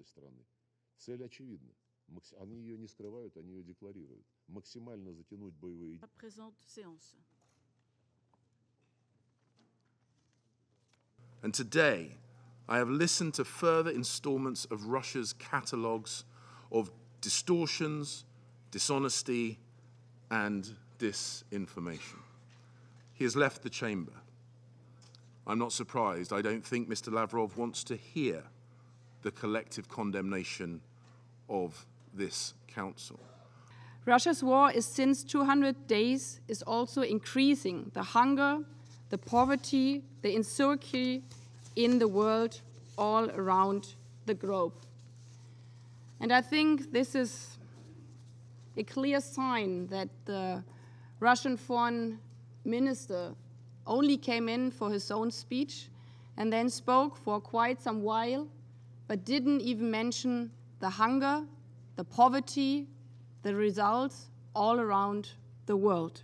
этой страны. Цель очевидна. Макс- Они ее не скрывают, они ее декларируют. Максимально затянуть боевые La présente séance. And today, I have listened to further installments of Russia's catalogues of distortions, dishonesty, and disinformation. He has left the chamber. I'm not surprised. I don't think Mr. Lavrov wants to hear the collective condemnation of this council. Russia's war is since 200 days is also increasing the hunger, the poverty, the insecurity in the world all around the globe. And I think this is a clear sign that the Russian foreign minister only came in for his own speech and then spoke for quite some while, but didn't even mention the hunger, the poverty, the results all around the world.